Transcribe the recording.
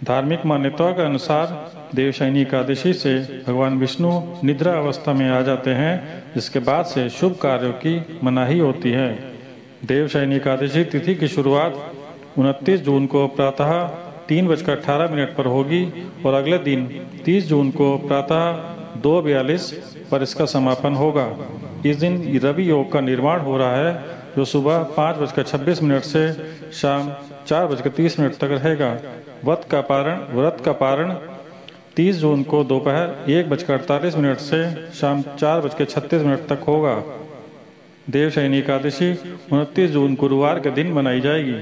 धार्मिक मान्यताओं के अनुसार देवशैनी एकादशी से भगवान विष्णु निद्रा अवस्था में आ जाते हैं, जिसके बाद से शुभ कार्यों की मनाही होती है। देवशैनी एकादशी तिथि की शुरुआत उनतीस जून को प्रातः तीन बजकर अठारह मिनट पर होगी और अगले दिन तीस जून को प्रातः दो बयालीस पर इसका समापन होगा। इस दिन रवि योग का निर्माण हो रहा है, जो सुबह पाँच बजकर छब्बीस मिनट से शाम चार बजकर तीस मिनट तक रहेगा। व्रत का पारण, व्रत का पारण, तीस जून को दोपहर एक बजकर अड़तालीस मिनट से शाम चार बजकर छत्तीस मिनट तक होगा। देवशयनी एकादशी, उनतीस जून गुरुवार के दिन मनाई जाएगी।